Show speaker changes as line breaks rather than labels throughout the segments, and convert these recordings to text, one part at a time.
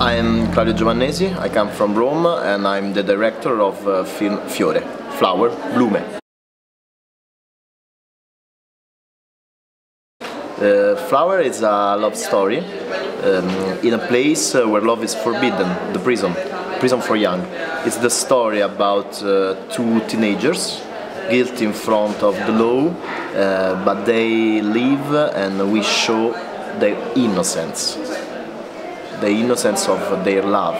I'm Claudio Giovannesi, I come from Rome and I'm the director of uh, film Fiore, Flower, Blume. Uh, Flower is a love story um, in a place uh, where love is forbidden, the prison, prison for young. It's the story about uh, two teenagers guilty in front of the law, uh, but they live and we show their innocence, the innocence of their love.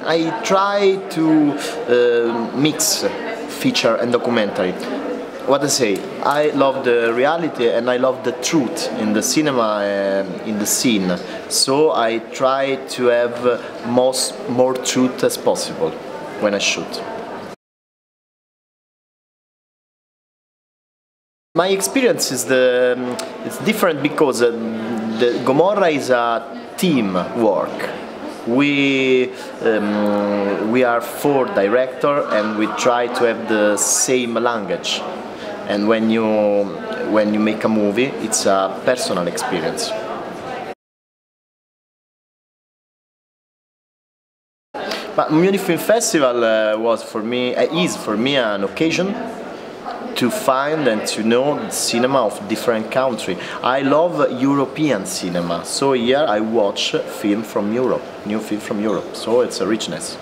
I try to uh, mix feature and documentary. What I say, I love the reality and I love the truth in the cinema and in the scene. So I try to have most more truth as possible when I shoot. My experience is the it's different because uh, the Gomorra is a team work. We um, we are four director and we try to have the same language. And when you when you make a movie, it's a personal experience. But Munich Film Festival uh, was for me uh, is for me an occasion to find and to know cinema of different country. I love European cinema, so here I watch film from Europe, new film from Europe, so it's a richness.